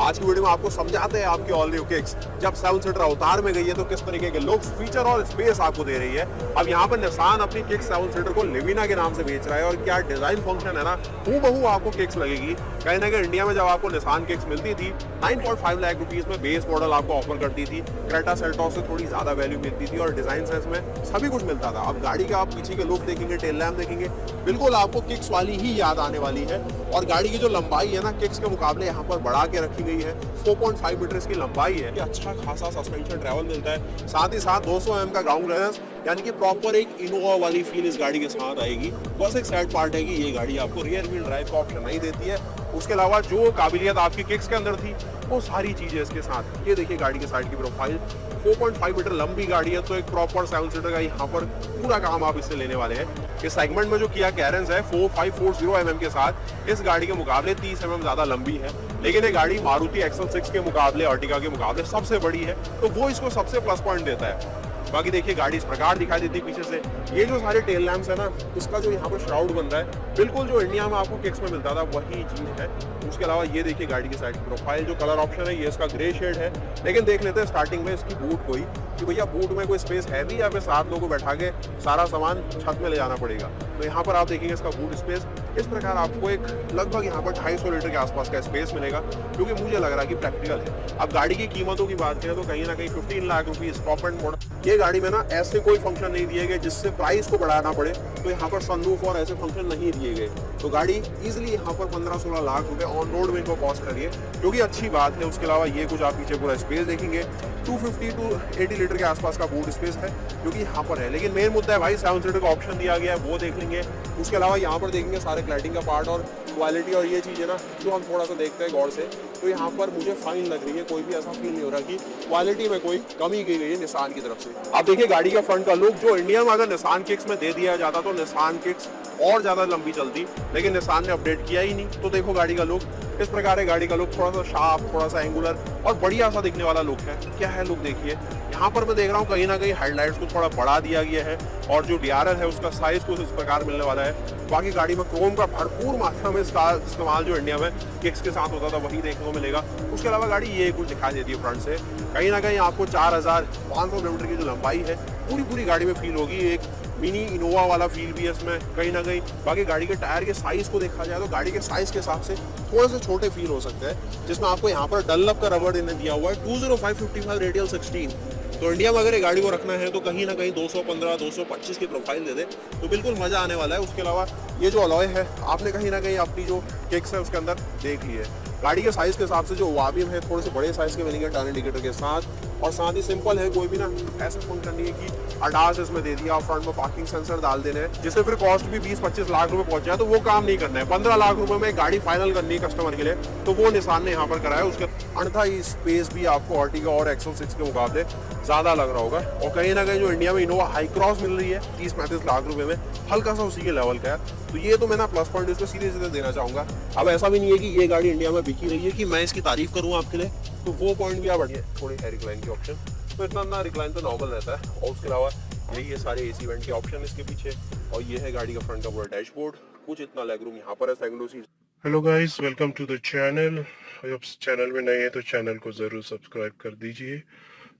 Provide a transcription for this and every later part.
आज की वीडियो में आपको समझाते हैं आपकी ऑल न्यू किक्स जब सेवन सीटर अवतार में गई है तो किस तरीके के लुक्स फीचर और स्पेस आपको दे रही है। अब यहाँ पर निशान अपनी किक्स सेवन सीटर को लिविना के नाम से बेच रहा है और क्या डिज़ाइन फ़ंक्शन है ना हूँ बहु आपको किक्स लगेगी। कहीं ना कहीं इंडिया में जब आपको निशान किक्स मिलती थी 9.5 लाख रुपीस में बेस मॉडल आपको ऑफ़र करती थी। क्रेटा सेल्टॉस से थोड़ी ज़्यादा वैल्यू मिलती थी और डिज़ाइन सेंस में सभी कुछ मिलता था। अब गाड़ी का आप पीछे के लुक देखेंगे टेल लैम्प देखेंगे, बिल्कुल आपको किक्स वाली ही याद आने वाली है। और गाड़ी की जो लंबाई है ना किक्स के मुकाबले यहाँ पर बढ़ा के रखी गई है। 4.5 मीटर की लंबाई है। अच्छा खासा सस्पेंशन ट्रैवल मिलता है। साथ ही साथ 200 एम का ग्राउंड क्लियरेंस यानी कि प्रॉपर एक इनोवा वाली फील इस गाड़ी के साथ आएगी। बस एक साइड पार्ट है कि ये गाड़ी आपको रियर व्हील ड्राइव का ऑप्शन नहीं देती है। उसके अलावा जो काबिलियत आपकी किक्स के अंदर थी, वो सारी चीज़ें इसके साथ। ये देखिए गाड़ी के साइड की प्रोफ़ाइल 4.5 मीटर लंबी गाड़ी है तो एक प्रॉपर सेवन सीटर का यहाँ पर पूरा काम आप इससे लेने वाले हैं। इस सेगमेंट में जो किया कैरेंस है 4540 एमएम के साथ, इस गाड़ी के मुकाबले 30 एमएम ज़्यादा लंबी है। लेकिन ये गाड़ी मारुति एक्सल सिक्स के मुकाबले अर्टिका के मुकाबले सबसे बड़ी है तो वो इसको सबसे प्लस पॉइंट देता है। बाकी देखिए, गाड़ी इस प्रकार दिखाई देती है पीछे से। ये जो सारे टेल लैम्प्स है ना, इसका जो यहाँ पर श्राउड बन रहा है, बिल्कुल जो इंडिया में आपको किक्स में मिलता था, वही चीज़ है। उसके अलावा ये देखिए, गाड़ी की साइड प्रोफ़ाइल जो कलर ऑप्शन है, ये इसका ग्रे शेड है। लेकिन देख लेते हैं स्टार्टिंग में इसकी बूट कोई, कि भैया बूट में कोई स्पेस है भी या फिर सात लोगों को बैठा के सारा सामान छत में ले जाना पड़ेगा। तो यहाँ पर आप देखेंगे इसका बूट स्पेस इस प्रकार आपको एक लगभग यहाँ पर ढाई लीटर के आसपास का स्पेस मिलेगा, क्योंकि मुझे लग रहा है कि प्रैक्टिकल है। अब गाड़ी की कीमतों की बात करें तो कहीं ना कहीं fifteen lakh rupees top end model ये गाड़ी में ना ऐसे कोई फ़ंक्शन नहीं दिए गए जिससे प्राइस को बढ़ाना पड़े तो यहाँ पर सनरूफ और ऐसे फ़ंक्शन नहीं दिए गए। तो गाड़ी इजिली यहाँ पर पंद्रह सोलह लाख रुपए ऑन रोड में इनको कॉस्ट करिए, जो कि अच्छी बात है। उसके अलावा ये कुछ आप पीछे पूरा स्पेस देखेंगे। 250 टू 80 लीटर के आसपास का बूट स्पेस है, जो कि यहाँ पर है। लेकिन मेन मुद्दा है भाई सेवन सीटर का ऑप्शन दिया गया है, वो देख लेंगे उसके अलावा यहाँ पर देखेंगे सारे क्लाइटिंग का पार्ट और क्वालिटी और ये चीज़ें ना, जो हम थोड़ा सा देखते हैं गौर से। तो यहाँ पर मुझे फाइन लग रही है, कोई भी ऐसा फील नहीं हो रहा कि क्वालिटी में कोई कमी की गई है निशान की तरफ़ से। आप देखिए, गाड़ी का फ्रंट का लुक जो इंडिया में अगर निशान किक्स में दे दिया जाता तो निशान किक्स और ज़्यादा लंबी चलती, लेकिन निशान ने अपडेट किया ही नहीं। तो देखो गाड़ी का लुक इस प्रकार है गाड़ी का लुक थोड़ा सा शार्प थोड़ा सा एंगुलर और बढ़िया सा दिखने वाला लुक है। क्या है लुक देखिए? यहाँ पर मैं देख रहा हूँ कहीं ना कहीं हेडलाइट्स को थोड़ा बढ़ा दिया गया है और जो डीआरएल है उसका साइज़ कुछ इस प्रकार मिलने वाला है। बाकी गाड़ी में क्रोम का भरपूर मात्रा में इसका इस्तेमाल जो इंडिया में किक्स के साथ होता था, वही देखने को मिलेगा। उसके अलावा गाड़ी ये कुछ दिखाई देती है फ्रंट से। कहीं ना कहीं आपको चार हज़ार पाँच सौ किलोमीटर की जो लंबाई है पूरी पूरी गाड़ी में फील होगी। एक मिनी इनोवा वाला फील भी है इसमें, कहीं ना कहीं। बाकी गाड़ी के टायर के साइज़ को देखा जाए तो गाड़ी के साइज़ के हिसाब से थोड़े से छोटे फील हो सकते हैं, जिसमें आपको यहाँ पर डल्लप का रबर इन्हें दिया हुआ है two zero five fifty five radial sixteen तो इंडिया में अगर ये गाड़ी को रखना है तो कहीं ना कहीं 215 225 की प्रोफ़ाइल दे दे तो बिल्कुल मज़ा आने वाला है। उसके अलावा ये जो अलॉय है, आपने कहीं ना कहीं अपनी जो किक्स है उसके अंदर देख ली है। गाड़ी के साइज़ के हिसाब से जो वाबिम है, थोड़े से बड़े साइज़ के मिलेंगे टर्न इंडिकेटर के साथ और साथ ही सिंपल है, कोई भी ना, ऐसा फ़ोन करनी है कि अडास इसमें दे दिया और फ्रंट में पार्किंग सेंसर डाल देने हैं, जिससे फिर कॉस्ट भी 20-25 लाख रुपए पहुँच जाए तो वो काम नहीं करना है। 15 लाख रुपए में गाड़ी फाइनल करनी है कस्टमर के लिए तो वो निशान ने यहाँ पर कराया, उसके अन्यथा ही स्पेस भी आपको ऑर्टिगा और एक्सल सिक्स के मुकाबले ज़्यादा लग रहा होगा। और कहीं ना कहीं जो इंडिया में इनोवा हाई क्रॉस मिल रही है तीस पैंतीस लाख रुपए में हल्का सा उसी के लेवल का है। तो ये तो मैं ना प्लस पॉइंट इसको सीधे सीधे देना चाहूँगा। अब ऐसा भी नहीं है कि ये गाड़ी इंडिया में बिकी रही है कि मैं इसकी तारीफ़ करूँ आपके लिए तो वो पॉइंट भी आप बढ़िया थोड़ी है रिक्लाइन की ऑप्शन तो इतना ना रिक्लाइन तो नॉर्मल रहता है। और उसके अलावा यही है सारे एसी वेंट के ऑप्शन इसके पीछे। और ये है गाड़ी का फ्रंट का पूरा डैशबोर्ड कुछ इतना लेग रूम यहाँ पर है second seat hello guys welcome to the channel अब चैनल में नए हैं तो चैनल को ज़रूर सब्सक्राइब कर दीजिए।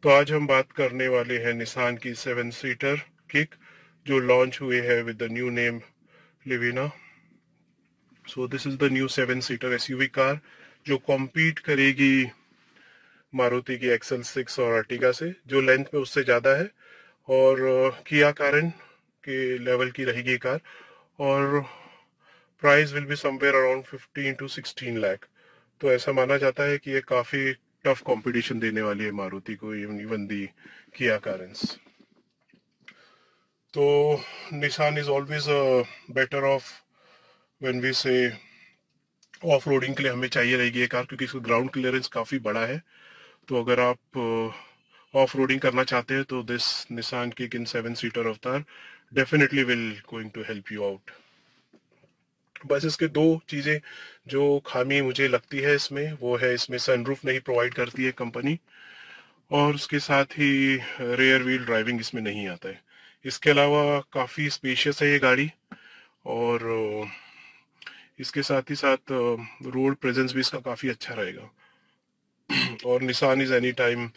तो आज हम बात करने वाले हैं निशान की सेवन सीटर किक जो लॉन्च हुए है with the new name Livina so this is the new seven seater SUV car जो कॉम्पीट करेगी मारुति की एक्सल सिक्स और अर्टिगा से, जो लेंथ में उससे ज़्यादा है और किया कारण के लेवल की रहेगी कार और price will be somewhere around fifteen to sixteen lakh तो ऐसा माना जाता है कि ये काफ़ी टफ कंपटीशन देने वाली है मारुति को इवन दी किया कारंस तो Nissan is always better off when we say off roading के लिए हमें चाहिए रहेगी ये कार, क्योंकि इसका ग्राउंड क्लियरेंस काफ़ी बड़ा है। तो अगर आप ऑफ़ रोडिंग करना चाहते हैं तो this Nissan Kick in seven seater अवतार definitely will going to help you out बस इसके दो चीज़ें जो खामी मुझे लगती है इसमें, वो है इसमें सनरूफ नहीं प्रोवाइड करती है कंपनी और उसके साथ ही रेयर व्हील ड्राइविंग इसमें नहीं आता है। इसके अलावा काफ़ी स्पेशियस है ये गाड़ी और इसके साथ ही साथ रोड प्रेजेंस भी इसका काफ़ी अच्छा रहेगा। और निशान इज़ एनी टाइम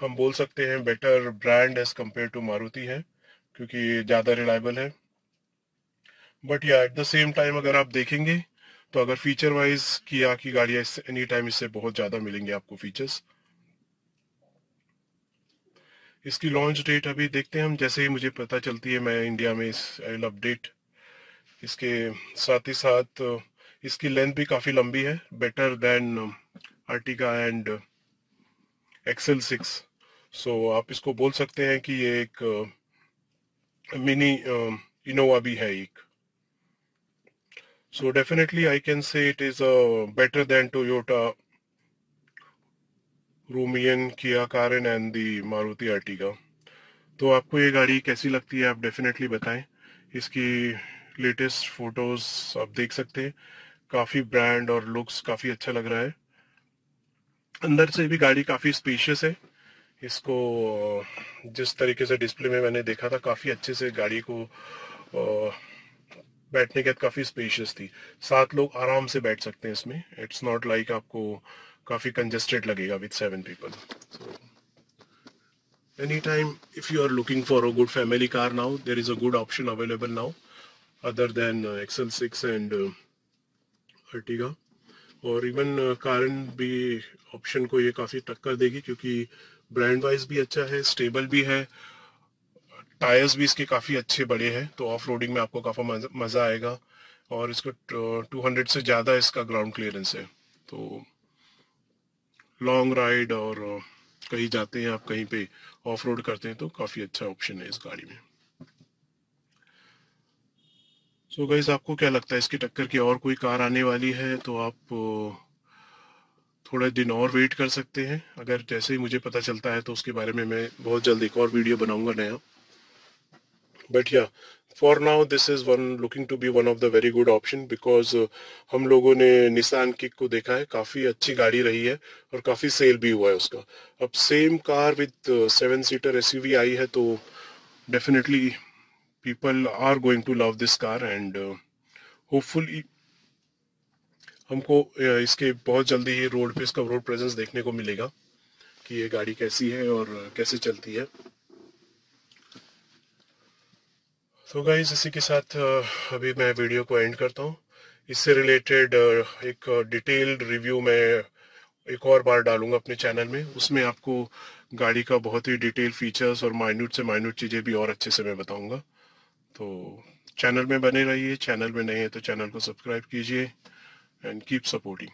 हम बोल सकते हैं better brand as compare to Maruti है, क्योंकि ज़्यादा रिलायबल है। बट या एट द सेम टाइम अगर आप देखेंगे तो अगर फीचर वाइज किया की गाड़ियाँ एनी टाइम इससे बहुत ज़्यादा मिलेंगे आपको फीचर्स इसकी लॉन्च डेट अभी देखते हैं हम, जैसे ही मुझे पता चलती है मैं इंडिया में इस आई अपडेट इसके साथ ही साथ, इसकी लेंथ भी काफ़ी लंबी है better than Ertiga and XL six so आप इसको बोल सकते हैं कि ये एक मिनी इनोवा भी है एक। So definitely I can say it is better than Toyota Rumion Kia Carens and the Maruti Ertiga तो आपको ये गाड़ी कैसी लगती है आप डेफिनेटली बताएँ। इसकी लेटेस्ट फ़ोटोज़ आप देख सकते हैं। काफ़ी ब्रांड और लुक्स काफ़ी अच्छा लग रहा है। अंदर से भी गाड़ी काफ़ी स्पेशियस है। इसको जिस तरीके से डिस्प्ले में मैंने देखा था, काफ़ी अच्छे से गाड़ी को बैठने के बाद काफ़ी स्पेशियस थी। सात लोग आराम से बैठ सकते हैं इसमें। इट्स नॉट लाइक आपको काफ़ी कंजेस्टेड लगेगा with seven people any time if you are looking for a good family car now there is a good option available now other than XL six and Ertiga और even Carens uh, भी option को ये काफ़ी टक्कर देगी क्योंकि brand wise भी अच्छा है स्टेबल भी है टायर्स भी इसके काफ़ी अच्छे बड़े हैं तो ऑफ़ रोडिंग में आपको काफ़ी मज़ा आएगा और इसको 200 से ज़्यादा इसका ग्राउंड क्लियरेंस है। तो लॉन्ग राइड और कहीं जाते हैं आप कहीं पे ऑफ़ रोड करते हैं तो काफ़ी अच्छा ऑप्शन है इस गाड़ी में। सो गाइज़ आपको क्या लगता है, इसकी टक्कर की और कोई कार आने वाली है तो आप थोड़ा दिन और वेट कर सकते हैं। अगर जैसे ही मुझे पता चलता है तो उसके बारे में मैं बहुत जल्द एक और वीडियो बनाऊँगा नया। बट या for now this is one looking to be one of the very good option because हम लोगों ने निशान किक को देखा है, काफ़ी अच्छी गाड़ी रही है और काफ़ी सेल भी हुआ है उसका। अब same car with seven seater as I है तो definitely people are going to love this car and hopefully हमको uh, इसके बहुत जल्दी रोड पे इसका रोड प्रेजेंस देखने को मिलेगा कि ये गाड़ी कैसी है और कैसे चलती है। तो गाइज़ इसी के साथ अभी मैं वीडियो को एंड करता हूँ। इससे रिलेटेड एक डिटेल्ड रिव्यू मैं एक और बार डालूँगा अपने चैनल में। उसमें आपको गाड़ी का बहुत ही डिटेल फीचर्स और माइन्यूट से माइन्यूट चीज़ें भी और अच्छे से मैं बताऊँगा। तो चैनल में बने रहिए चैनल में नहीं है तो चैनल को सब्सक्राइब कीजिए एंड कीप सपोर्टिंग